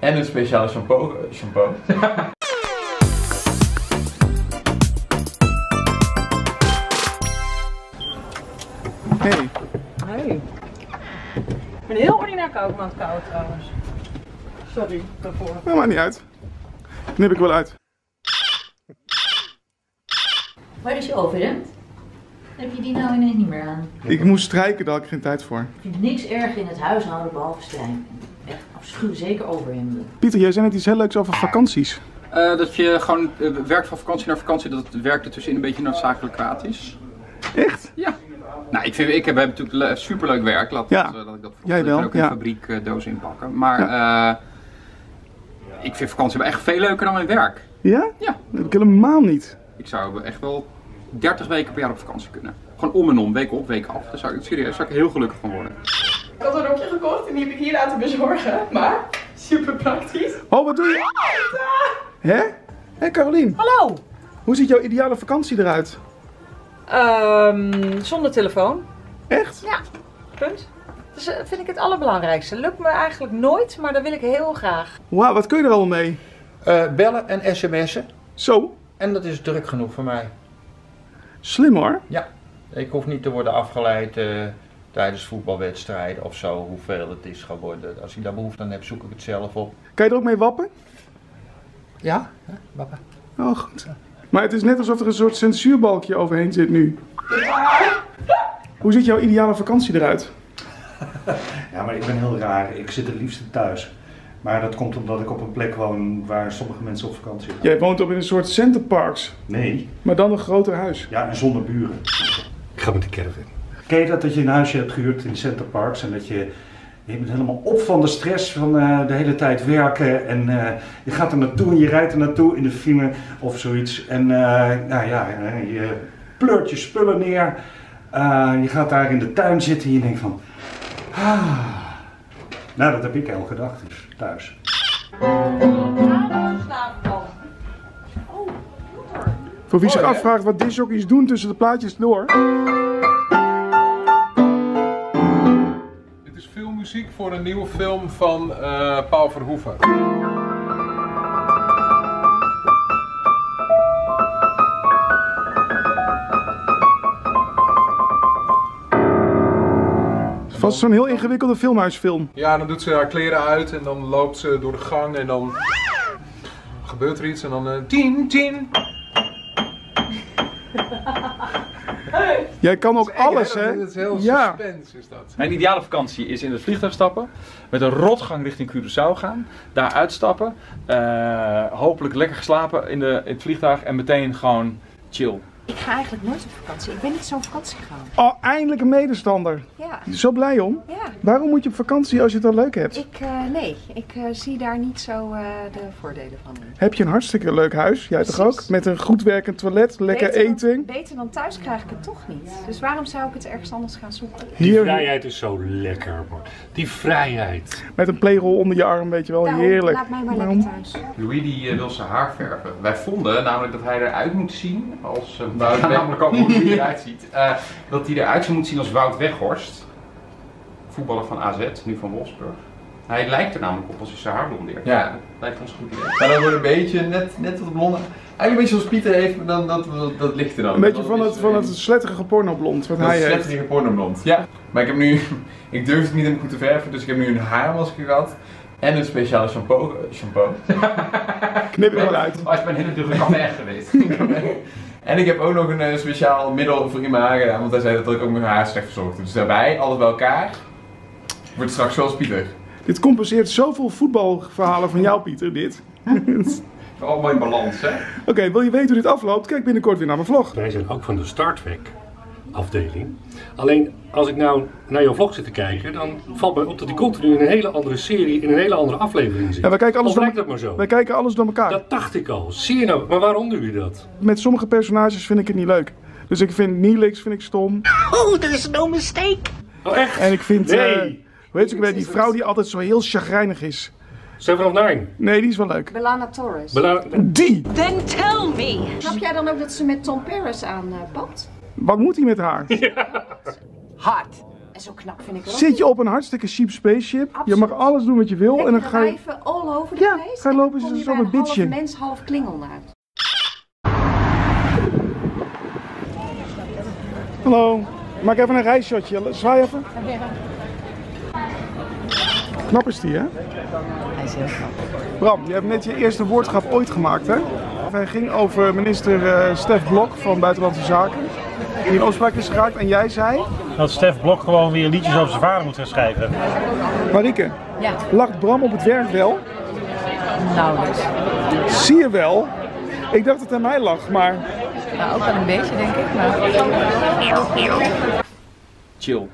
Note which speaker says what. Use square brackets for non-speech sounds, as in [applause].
Speaker 1: En een speciale shampoo. shampoo. [laughs]
Speaker 2: Hey,
Speaker 3: Hey. Ik ben heel ordinair het koud trouwens. Sorry daarvoor.
Speaker 2: dat maakt niet uit. Knip ik wel uit.
Speaker 4: Waar is je overhemd? Heb je die nou ineens niet meer aan?
Speaker 2: Ik moest strijken, daar had ik geen tijd voor.
Speaker 4: Ik vind niks erg in het huishouden behalve strijken. Echt afschuw, zeker overhemden.
Speaker 2: Pieter, jij zei net iets heel leuks over vakanties.
Speaker 5: Eh, dat je gewoon eh, werkt van vakantie naar vakantie, dat het werk ertussenin een beetje noodzakelijk kwaad is.
Speaker 2: Echt?
Speaker 5: Ja. Nou, ik, vind, ik heb, we hebben natuurlijk le- superleuk werk. Laat,
Speaker 2: Ja.
Speaker 5: dat, dat ik dat
Speaker 2: Jij
Speaker 5: ik kan
Speaker 2: wel,
Speaker 5: ook in
Speaker 2: ja.
Speaker 5: een fabriek eh, dozen inpakken. Maar eh, ik vind vakantie wel echt veel leuker dan mijn werk.
Speaker 2: Ja?
Speaker 5: Ja.
Speaker 2: Dat heb ik helemaal niet.
Speaker 5: Ik zou echt wel 30 weken per jaar op vakantie kunnen. Gewoon om en om, week op, week af. Daar zou ik serieus zou ik heel gelukkig van worden.
Speaker 3: Ik had een rokje gekocht en die heb ik hier laten bezorgen. Maar super praktisch.
Speaker 2: Oh, wat doe je? Hè? Hé, hey, Carolien.
Speaker 3: Hallo.
Speaker 2: Hoe ziet jouw ideale vakantie eruit?
Speaker 3: Ehm, zonder telefoon.
Speaker 2: Echt?
Speaker 3: Ja, punt. Dus dat vind ik het allerbelangrijkste. Lukt me eigenlijk nooit, maar dat wil ik heel graag.
Speaker 2: Wauw, wat kun je er allemaal mee?
Speaker 6: Eh, bellen en sms'en.
Speaker 2: Zo,
Speaker 6: En dat is druk genoeg voor mij.
Speaker 2: slim hoor.
Speaker 6: Ja, ik hoef niet te worden afgeleid eh, tijdens voetbalwedstrijden of zo, hoeveel het is geworden. Als ik daar behoefte aan heb, zoek ik het zelf op.
Speaker 2: Kan je er ook mee wappen?
Speaker 6: Ja, hè, papa.
Speaker 2: Oh, goed. Maar het is net alsof er een soort censuurbalkje overheen zit nu. Hoe ziet jouw ideale vakantie eruit? [laughs]
Speaker 7: Ja, maar ik ben heel raar. Ik zit het liefst thuis. Maar dat komt omdat ik op een plek woon waar sommige mensen op vakantie gaan.
Speaker 2: Jij woont op in een soort centerparks,
Speaker 7: Nee,
Speaker 2: maar dan een groter huis.
Speaker 7: ja, en zonder buren.
Speaker 8: Ik ga met de caravan.
Speaker 7: Ken je dat dat je een huisje hebt gehuurd in Center Parks en dat je, je bent helemaal op van de stress van eh, de hele tijd werken en eh, je gaat er naartoe en je rijdt er naartoe in de file of zoiets en eh, nou ja, je pleurt je spullen neer, je gaat daar in de tuin zitten en je denkt van, ah. nou dat heb ik elke dag dus thuis.
Speaker 2: Voor wie zich afvraagt wat discjockeys doen tussen de plaatjes door.
Speaker 9: Filmmuziek voor een nieuwe film van eh, Paul Verhoeven.
Speaker 2: Vast zo'n heel ingewikkelde filmhuisfilm.
Speaker 9: Ja, dan doet ze haar kleren uit en dan loopt ze door de gang en dan gebeurt er iets en dan eh tien, tien.
Speaker 2: Jij kan ook alles,
Speaker 9: Ja,
Speaker 2: hè?
Speaker 9: Dat is heel
Speaker 2: Ja.
Speaker 9: suspense is dat.
Speaker 5: Mijn ideale vakantie is in het vliegtuig stappen, met een rotgang richting Curaçao gaan, daar uitstappen, eh, hopelijk lekker geslapen in, de, in het vliegtuig en meteen gewoon chill.
Speaker 10: Ik ga eigenlijk nooit op vakantie. Ik ben niet zo'n vakantiegaan.
Speaker 2: Oh, eindelijk een medestander.
Speaker 10: Ja.
Speaker 2: Zo blij om.
Speaker 10: Ja.
Speaker 2: Waarom moet je op vakantie als je het al leuk hebt?
Speaker 10: Ik, eh, nee, ik eh, zie daar niet zo eh, de voordelen van.
Speaker 2: Heb je een hartstikke leuk huis? Jij toch
Speaker 10: Precies.
Speaker 2: ook? Met een goed werkend toilet, lekker
Speaker 10: Beter dan-
Speaker 2: eten.
Speaker 10: beter dan thuis krijg ik het toch niet. Dus waarom zou ik het ergens anders gaan zoeken?
Speaker 8: Die
Speaker 2: Hier
Speaker 8: vrijheid is zo lekker, man. Die vrijheid.
Speaker 2: met een playrol onder je arm, weet je wel.
Speaker 10: Daarom,
Speaker 2: Heerlijk.
Speaker 10: Laat mij maar
Speaker 2: Waarom?
Speaker 10: lekker thuis.
Speaker 5: Louis die wil zijn haar verven. Wij vonden namelijk dat hij eruit moet zien als... Uh, weet namelijk ook hoe hij eruit ziet. Eh, dat hij eruit zou moeten zien als Wout Weghorst. Voetballer van AZ, nu van Wolfsburg. Hij lijkt er namelijk op als hij zijn haar blondeert.
Speaker 1: Ja.
Speaker 5: Dat lijkt ons goed idee.
Speaker 1: Maar dan wordt een beetje net, net wat blonde. Eigenlijk een beetje zoals Pieter heeft, maar dan, dat, dat, dat ligt er dan.
Speaker 2: Een beetje van het, van
Speaker 1: eh,
Speaker 2: het sletterige pornoblond wat
Speaker 1: Dat
Speaker 2: hij heeft.
Speaker 1: sletterige pornoblond. Ja. Maar ik heb nu, [laughs] ik durf het niet helemaal goed te verven, dus ik heb nu een haarmasker gehad. En een speciale shampoo. shampoo. [laughs]
Speaker 2: Knip er wel uit.
Speaker 5: Als je bij een hele dure café [laughs] geweest. [laughs]
Speaker 1: En ik heb ook nog een eh, speciaal middel voor in mijn haar gedaan, want hij zei dat ik ook mijn haar slecht verzorgde. Dus daarbij, alles bij elkaar, wordt het straks zoals Pieter.
Speaker 2: Dit compenseert zoveel voetbalverhalen van jou, Pieter, dit.
Speaker 5: Allemaal in balans, hè?
Speaker 2: Oké, wil je weten hoe dit afloopt? Kijk binnenkort weer naar mijn vlog.
Speaker 8: Wij zijn ook van de Star Trek afdeling. Alleen als ik nou naar jouw vlog zit te kijken, dan valt mij op dat die continu in een hele andere serie, in een hele andere aflevering zit.
Speaker 2: Ja, wij kijken alles door,
Speaker 8: lijkt dat maar zo?
Speaker 2: wij kijken alles door elkaar.
Speaker 8: Dat dacht ik al. Zie je nou? Maar waarom doe je dat?
Speaker 2: Met sommige personages vind ik het niet leuk. Dus ik vind Neelix vind ik stom.
Speaker 8: Oh echt?
Speaker 2: En ik vind,
Speaker 8: Nee.
Speaker 2: eh, hoe heet ze ook weer, die vrouw die altijd zo heel chagrijnig is.
Speaker 8: Seven of Nine.
Speaker 2: Nee, die is wel leuk.
Speaker 10: Bellana Torres.
Speaker 8: Bela-
Speaker 2: Die!
Speaker 10: Then tell me. Snap jij dan ook dat ze met Tom Paris aanpakt?
Speaker 2: Wat moet hij met haar?
Speaker 10: Hot. En zo knap vind ik het ook
Speaker 2: Zit je op een hartstikke cheap spaceship. Je mag alles doen wat je wil. En dan ga je...
Speaker 10: All over the
Speaker 2: Ja,
Speaker 10: place.
Speaker 2: ga je lopen als
Speaker 10: kom
Speaker 2: een bitje.
Speaker 10: half mens, half klingon uit.
Speaker 2: Hallo. Maak even een reisshotje. Zwaai even. Knap is die, hè?
Speaker 11: Hij is heel knap.
Speaker 2: Bram, je hebt net je eerste woordgrap ooit gemaakt, hè? Hij ging over minister eh Stef Blok van Buitenlandse Zaken. Die in opspraak is geraakt. En jij zei...
Speaker 12: Dat Stef Blok gewoon weer liedjes over zijn vader moet gaan schrijven.
Speaker 2: Marieke,
Speaker 11: Ja.
Speaker 2: lacht Bram op het werk wel?
Speaker 11: Nauwelijks.
Speaker 2: Zie je wel? Ik dacht dat hij mij lag, maar...
Speaker 11: Nou, ook wel een beetje, denk ik. Maar...
Speaker 13: Chill.